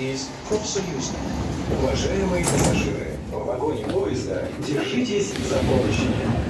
Из профсоюзник. Уважаемые пассажиры, в вагоне поезда держитесь за поручни.